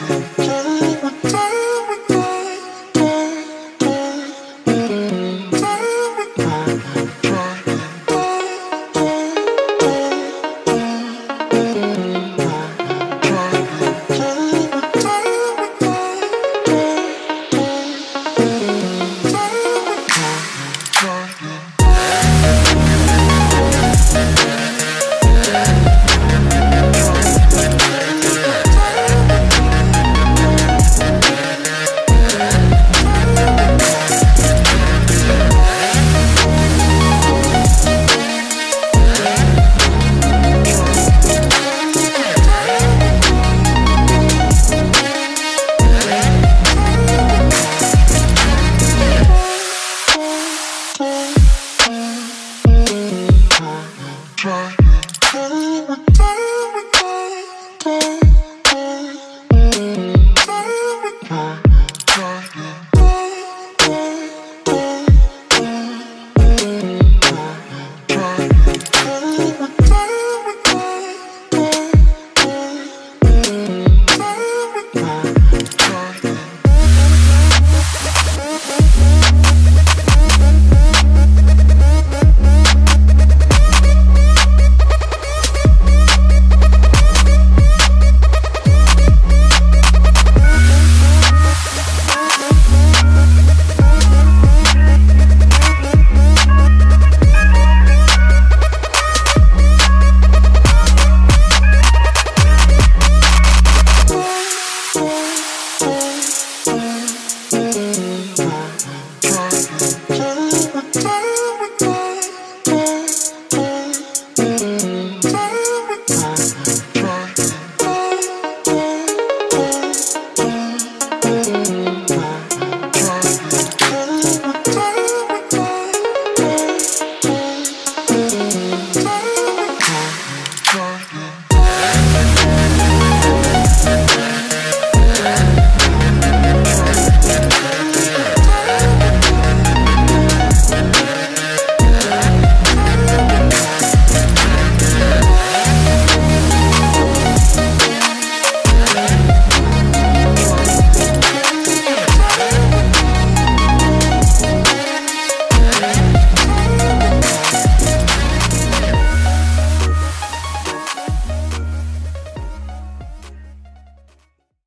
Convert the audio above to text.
oh you. Yeah.